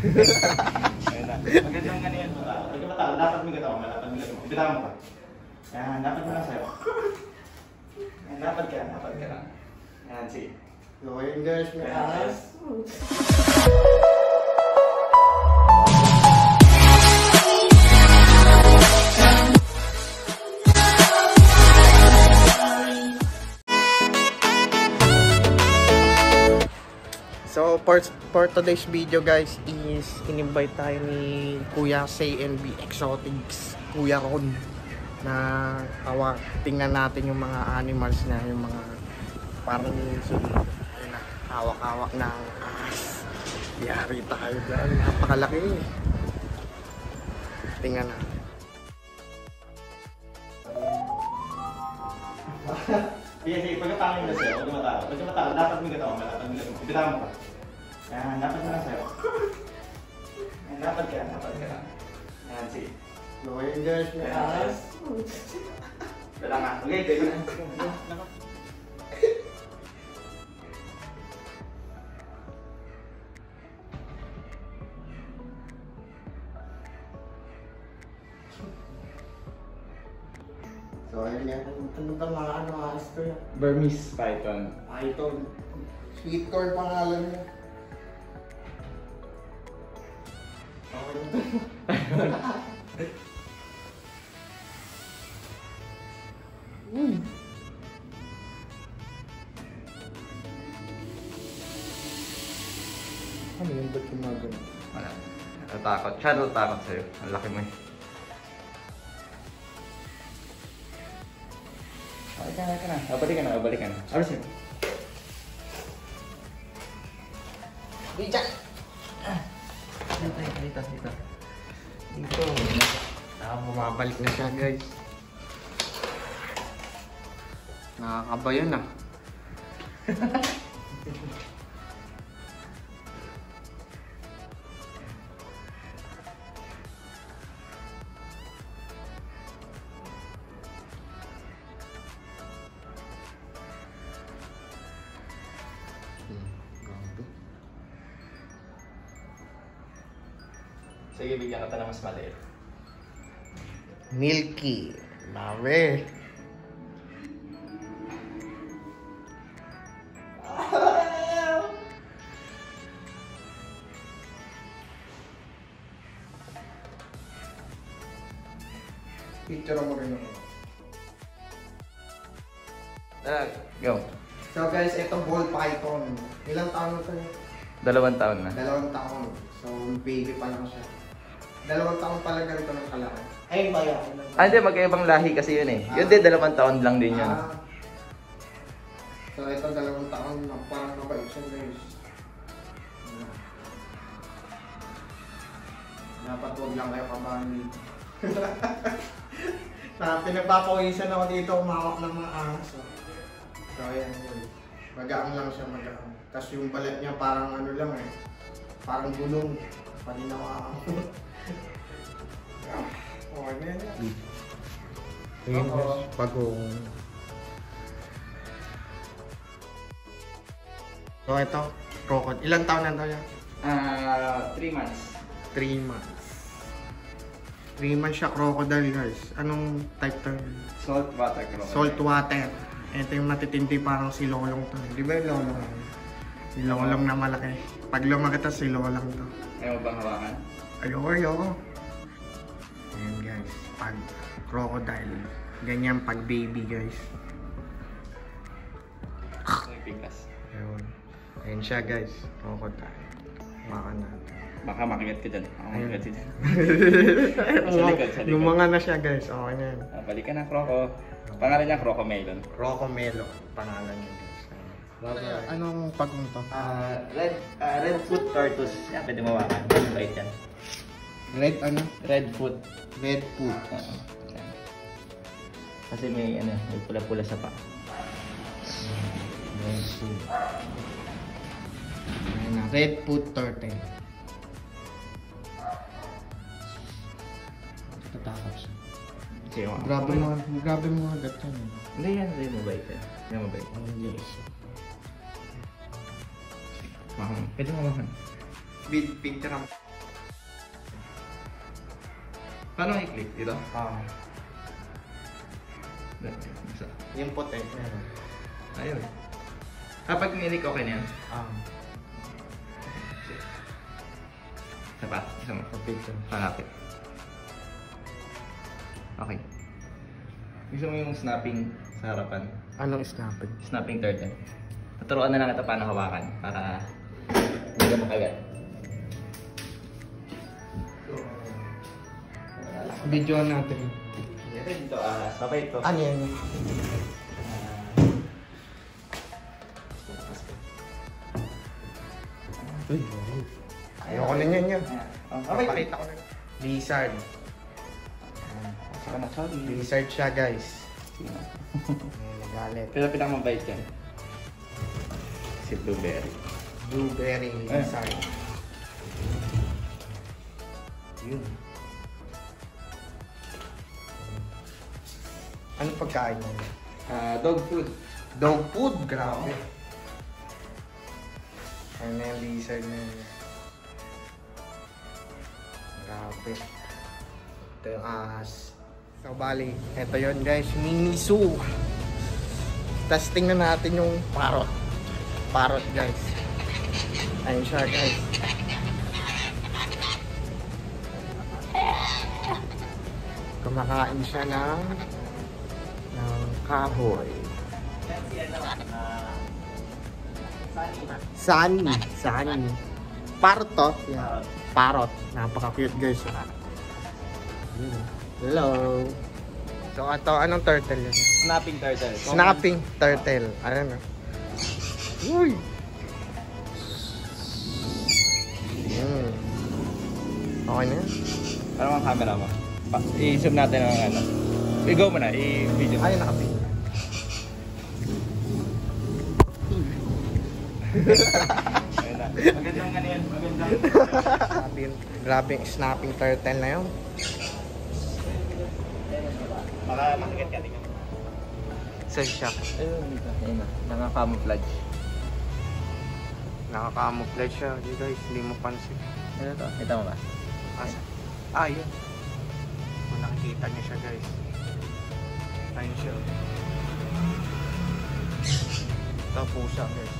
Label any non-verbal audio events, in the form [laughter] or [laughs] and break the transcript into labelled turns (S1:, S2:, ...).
S1: Magandang ano yan. mata. Pagka mata, dapat may gatawa. Dapat may gatawa. Bitawan mo pa. Yan, dapat mo lang sa'yo. Yan, dapat ka. Dapat ka lang. Yan, sige.
S2: So, ayun guys, may ahas. So, for, for today's video guys is in-invite tayo ni Kuya CNB Exotics, Kuya Ron na awa, tingnan natin yung mga animals na yung mga parang na, hawak-hawak ng ahas. Yari tayo dyan, napakalaki. Tingnan na. [laughs]
S1: Sige, sige. Pagkatama mo na sa'yo. Huwag matawa. Pagka matawa, dapat may gatawa. Dapat may gatawa. Bitawan mo pa. Yan, dapat mo lang sa'yo. Yan, dapat ka. Dapat ka lang. Yan, sige.
S2: Ayun guys, may ahas.
S1: Wala nga. Okay, tayo na.
S2: So, ayun. Ano ba mga ano ahas to yan?
S1: Burmese python.
S2: Python. Sweet corn pangalan niya. Okay. Hmm. Ano yun? Ba't gumagano?
S1: Wala. Natakot. Siya natakot sa'yo. Ang laki mo eh. Okay ka na, ka na. Babalik ka na, babalik ka na. Alas yun.
S2: Bija!
S1: Dito, dito, dito.
S2: Dito. Ah, bumabalik na siya guys. Nakakabayan ah. [laughs]
S1: Sige, bigyan ka pa ng mas maliit.
S2: Milky. Love Picture mo rin ako.
S1: Ah, go.
S2: So guys, ito ball python. Ilang taon na to?
S1: Dalawang taon na.
S2: Dalawang taon. So baby pa lang siya. Dalawang taon pala ganito ng kalaki. Ayun ba yan?
S1: Ah, hindi. Magkaibang lahi kasi yun eh. Yun din, dalawang taon lang din yun.
S2: Ah. So ito dalawang taon na parang mabait siya guys. Dapat huwag lang kayo kabani. na [laughs] pinagpapawisan ako dito umawak ng mga ahas. oh. So ayan guys. Magaang lang siya magaang. Tapos yung balat niya parang ano lang eh. Parang gulong. Paninawa ako. [laughs] okay na yan.
S1: Oo.
S2: guys, pagong. So ito, crocodile. Ilang taon na to yan?
S1: Ah, 3 months.
S2: 3 months. 3 months siya crocodile guys. Anong type to?
S1: Salt water crocodile.
S2: Salt water. Ito yung matitindi parang si Lolong to. Di ba yung Lolong? Si Lolong na malaki. Pag lumaki to, si Lolong to.
S1: Ayaw mo bang hawakan?
S2: Ayoko, ayoko. Pag crocodile. Ganyan pag baby guys.
S1: Piglas.
S2: Ayun. Ayan siya guys, crocodile. Baka natin.
S1: Baka makigat ka dyan. Baka
S2: Ayun.
S1: makigat ka dyan. [laughs] Sa likod, sa likod.
S2: Lumanga na siya guys, okay na yan.
S1: Ah, balikan na, Croco. Pangalan niya, Croco Melon.
S2: Crocomelo, pangalan niya guys. Anong pagong to?
S1: Ah, red, ah, red foot tortoise. Yan, pwede mawakan. Mabait yan.
S2: Red ano?
S1: Red foot.
S2: Red food.
S1: Oo. Yan. Kasi may, ano, may pula-pula sa pa.
S2: Red food. Ayan na, red food turtle. Tatakot siya.
S1: Sige, mga.
S2: Grabe mo, grabe mo agad yan. eh.
S1: Hindi yan, hindi mabait yan. Hindi mabait.
S2: Ang yes.
S1: Makan. Pwede mawakan.
S2: Big picture ang
S1: Paano i-click? Dito?
S2: Ah,
S1: Isa.
S2: yung puti.
S1: Ayun. Kapag nilik, okay na yan.
S2: Ah,
S1: Isa pa. Isa mo.
S2: picture.
S1: Okay. Gusto mo yung snapping sa harapan?
S2: Anong snapping?
S1: Snapping turtle. Tuturuan na lang ito paano hawakan para hindi ka makagat.
S2: Video natin.
S1: Ito dito, ah, sabay ito.
S2: Ano yan? Uy, ayoko na yan yan.
S1: Okay.
S2: Pakita ko na. Lizard.
S1: Saka na, sorry.
S2: Lizard siya guys. Nagalit.
S1: Pero pinakamabait yan. Si Blueberry.
S2: Blueberry lizard. Yun. Ano pagkain mo?
S1: Ah, dog food.
S2: Dog food, grabe. Ano na yung lizard na yun. Grabe. Ito yung ahas. So, bali, ito yun guys, mini zoo. Tapos tingnan natin yung parrot. Parrot guys. Ayun siya guys. Kumakain siya ng ng kahoy. Sunny. Sunny. Parrot to. Yeah. Parrot. Napaka-cute guys. Yun. Hello. So, ato, anong turtle yun?
S1: Snapping turtle.
S2: Snapping turtle. Ayan o. Uy! Hmm. Okay na yan.
S1: Parang ang camera mo. Pa- I-zoom natin ang ano. I-go mo na, i-video. Ayun na. Magandang ano yan, magandang.
S2: Yun. Grabe yung snapping turtle na yun.
S1: Baka makagat ka din.
S2: Saan siya?
S1: Ayun, dito. Ayun na. Naka-camouflage.
S2: Nakaka-camouflage siya. Di guys, hindi mo pansin.
S1: Ano to? Kita mo ba?
S2: Asa? Ah, yun. Kung nakikita niyo siya guys. Ayun siya. Ito pusa guys.